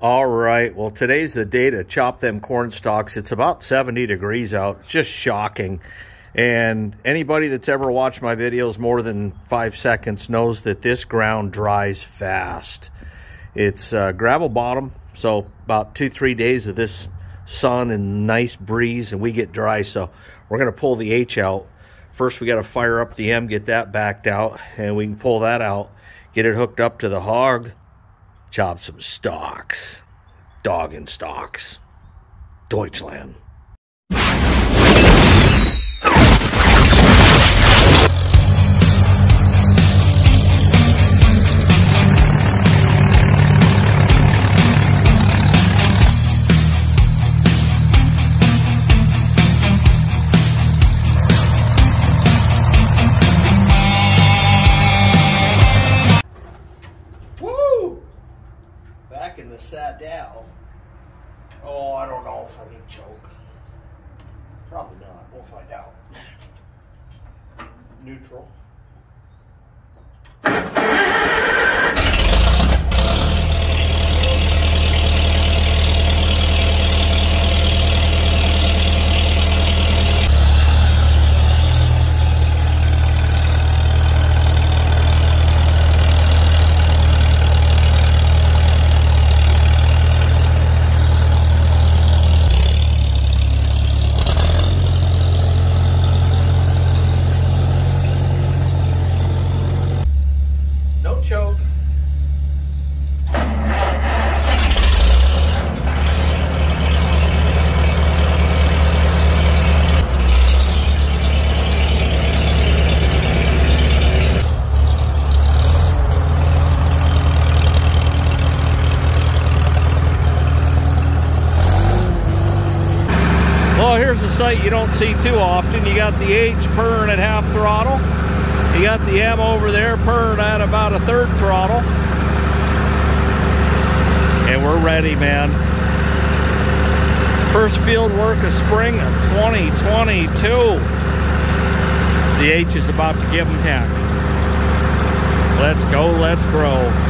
All right. Well, today's the day to chop them corn stalks. It's about 70 degrees out. Just shocking. And anybody that's ever watched my videos more than five seconds knows that this ground dries fast. It's uh, gravel bottom, so about two, three days of this sun and nice breeze, and we get dry. So we're going to pull the H out. First, we got to fire up the M, get that backed out, and we can pull that out, get it hooked up to the hog, chop some stocks, Dog and stalks. Deutschland. In the saddle. Oh, I don't know if I need choke. Probably not. We'll find out. Neutral. No choke. Well, here's a sight you don't see too often. You got the H purring at half throttle. You got the M over there purring at about a third throttle. And we're ready, man. First field work of spring of 2022. The H is about to give them heck. Let's go, let's grow.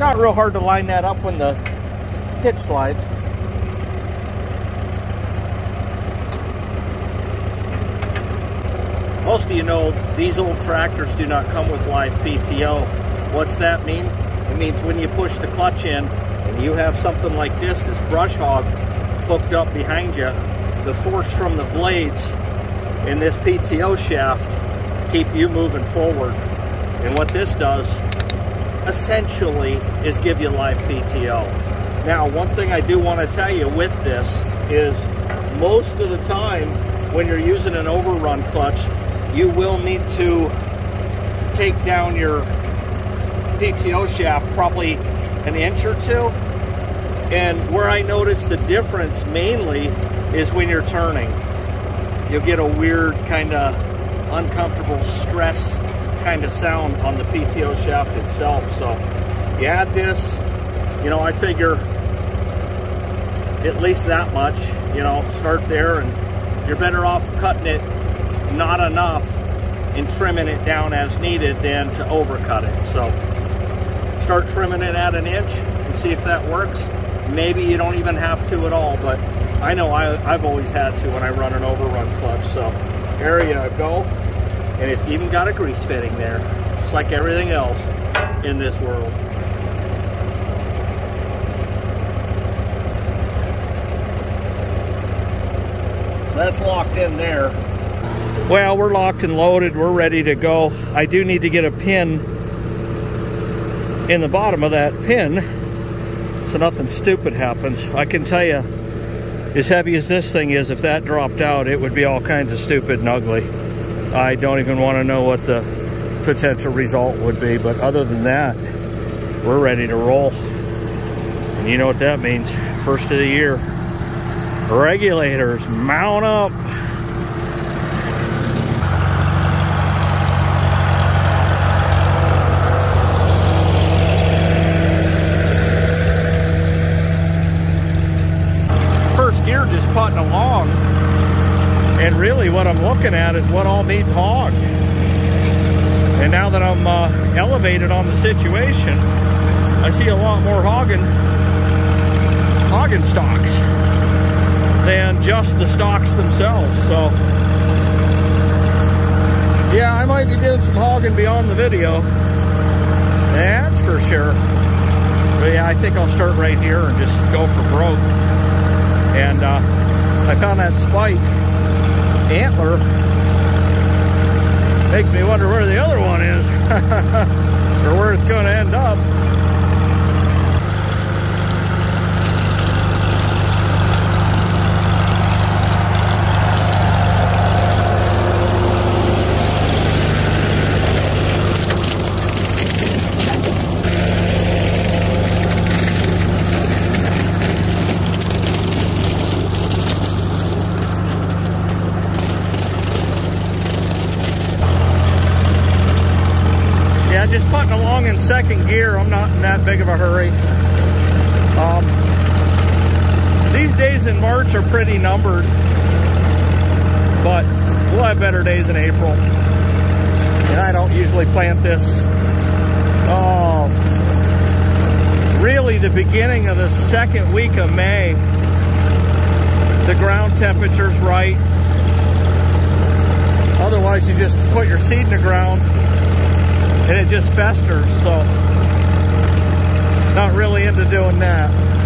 Not real hard to line that up when the hit slides. Most of you know these old tractors do not come with live PTO. What's that mean? It means when you push the clutch in and you have something like this, this brush hog hooked up behind you, the force from the blades in this PTO shaft keep you moving forward. And what this does essentially is give you live PTO. Now, one thing I do want to tell you with this is most of the time when you're using an overrun clutch, you will need to take down your PTO shaft probably an inch or two. And where I notice the difference mainly is when you're turning. You'll get a weird kind of uncomfortable stress kind of sound on the PTO shaft itself. So you add this, you know, I figure at least that much, you know, start there and you're better off cutting it not enough and trimming it down as needed than to overcut it. So start trimming it at an inch and see if that works. Maybe you don't even have to at all, but I know I, I've always had to when I run an overrun clutch. So you go. And it's even got a grease fitting there. It's like everything else in this world. So that's locked in there. Well, we're locked and loaded. We're ready to go. I do need to get a pin in the bottom of that pin so nothing stupid happens. I can tell you, as heavy as this thing is, if that dropped out, it would be all kinds of stupid and ugly. I don't even want to know what the potential result would be, but other than that, we're ready to roll. And you know what that means. First of the year. Regulators, mount up. First gear just putting along. And really what I'm looking at is what all needs hog. And now that I'm uh, elevated on the situation, I see a lot more hogging, hogging stocks than just the stocks themselves. So, yeah, I might be doing some hogging beyond the video. That's for sure. But yeah, I think I'll start right here and just go for broke. And uh, I found that spike antler. Makes me wonder where the other one is or where it's going to end up. second gear. I'm not in that big of a hurry. Um, these days in March are pretty numbered, but we'll have better days in April. And I don't usually plant this. Oh, really the beginning of the second week of May. The ground temperature's right. Otherwise, you just put your seed in the ground and it just festers. So not really into doing that.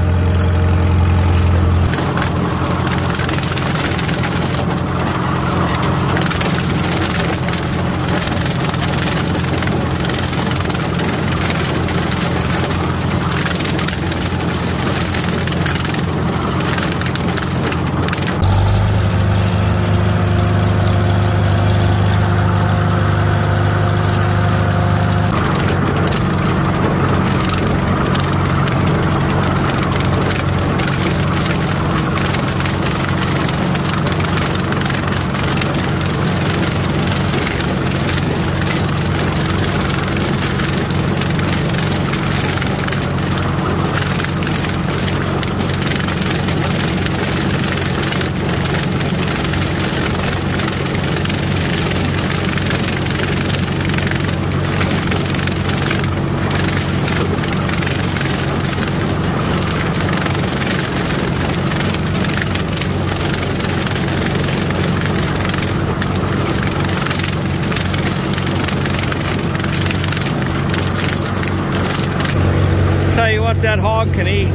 That hog can eat.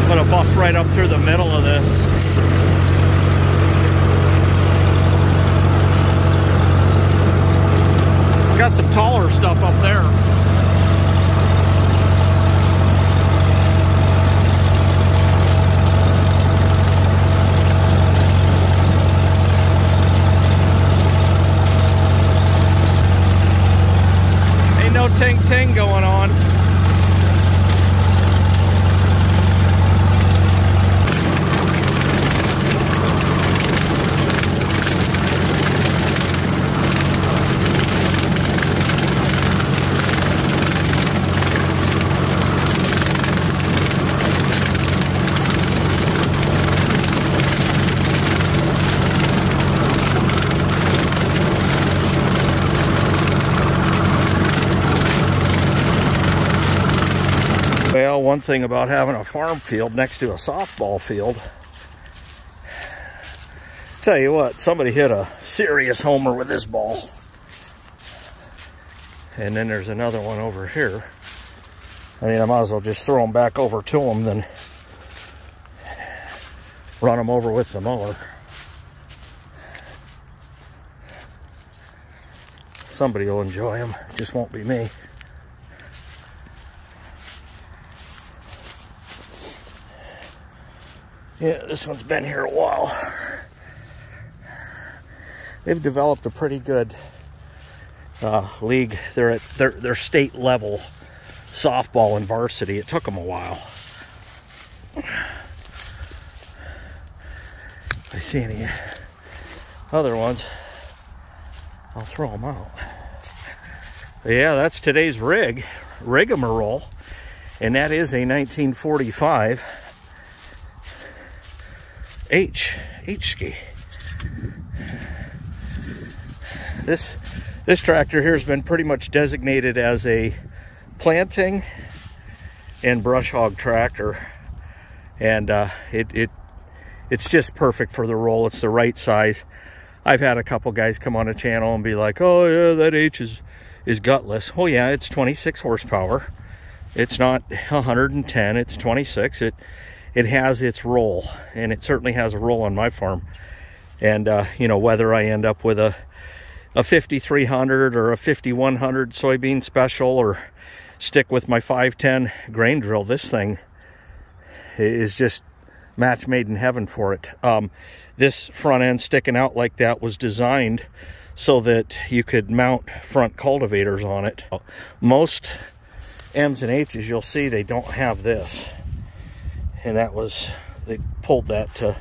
I'm gonna bust right up through the middle of this. Got some taller stuff up there. Ting going on. Well, one thing about having a farm field next to a softball field, tell you what, somebody hit a serious homer with this ball. And then there's another one over here. I mean, I might as well just throw them back over to them than run them over with the mower. Somebody will enjoy them, just won't be me. Yeah, this one's been here a while. They've developed a pretty good uh, league. They're at their, their state level softball and varsity. It took them a while. If I see any other ones, I'll throw them out. Yeah, that's today's rig, rigmarole, and that is a 1945 H H ski. This this tractor here has been pretty much designated as a planting and brush hog tractor, and uh, it it it's just perfect for the role. It's the right size. I've had a couple guys come on the channel and be like, "Oh yeah, that H is is gutless." Oh yeah, it's 26 horsepower. It's not 110. It's 26. It it has its role, and it certainly has a role on my farm. And uh, you know whether I end up with a a 5300 or a 5100 soybean special or stick with my 510 grain drill, this thing is just match made in heaven for it. Um, this front end sticking out like that was designed so that you could mount front cultivators on it. Most M's and H's you'll see they don't have this. And that was, they pulled that to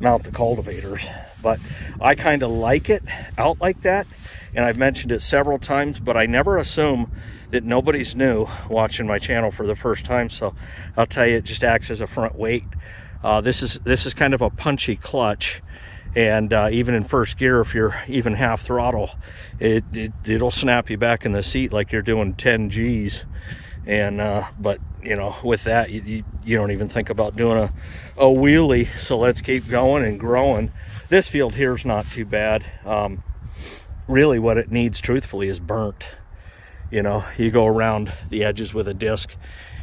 mount the cultivators. But I kind of like it out like that. And I've mentioned it several times, but I never assume that nobody's new watching my channel for the first time. So I'll tell you, it just acts as a front weight. Uh, this is this is kind of a punchy clutch and uh, even in first gear if you're even half throttle it, it it'll snap you back in the seat like you're doing 10 g's and uh, but you know with that you, you, don't even think about doing a, a wheelie. So let's keep going and growing. This field here is not too bad. Um, really what it needs truthfully is burnt. You know you go around the edges with a disc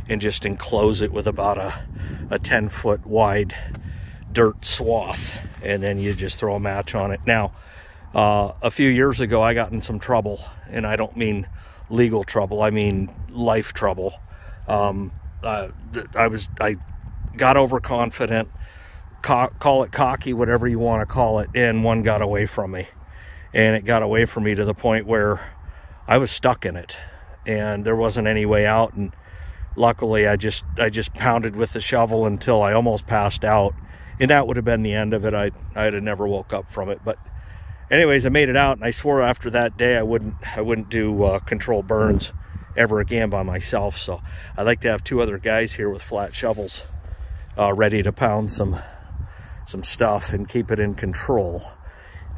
and just enclose it with about a, a 10 foot wide dirt swath and then you just throw a match on it. Now uh, a few years ago I got in some trouble and I don't mean legal trouble I mean life trouble um, uh, I was I got overconfident co call it cocky whatever you want to call it and one got away from me. And it got away from me to the point where I was stuck in it and there wasn't any way out and luckily I just I just pounded with the shovel until I almost passed out and that would have been the end of it. I I'd have never woke up from it but anyways I made it out and I swore after that day I wouldn't I wouldn't do uh, control burns ever again by myself so I like to have two other guys here with flat shovels uh, ready to pound some some stuff and keep it in control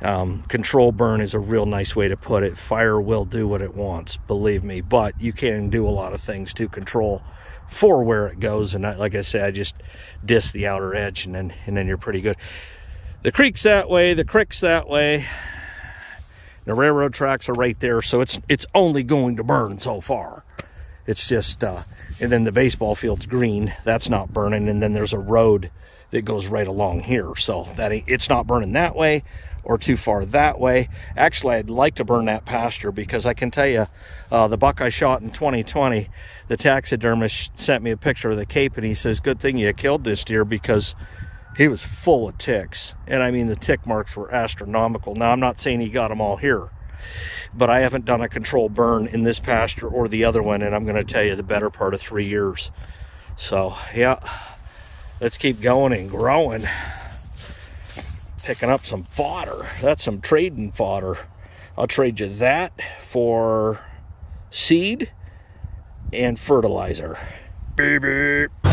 um, control burn is a real nice way to put it. Fire will do what it wants, believe me, but you can do a lot of things to control for where it goes. And I, like I said, I just disc the outer edge and then, and then you're pretty good. The creek's that way, the creek's that way. The railroad tracks are right there, so it's it's only going to burn so far. It's just, uh, and then the baseball field's green. That's not burning. And then there's a road that goes right along here. So that it's not burning that way or too far that way. Actually, I'd like to burn that pasture because I can tell you, uh, the buck I shot in 2020, the taxidermist sent me a picture of the cape and he says, good thing you killed this deer because he was full of ticks. And I mean, the tick marks were astronomical. Now, I'm not saying he got them all here, but I haven't done a control burn in this pasture or the other one. And I'm going to tell you the better part of three years. So, yeah, let's keep going and growing picking up some fodder. That's some trading fodder. I'll trade you that for seed and fertilizer. Beep, beep.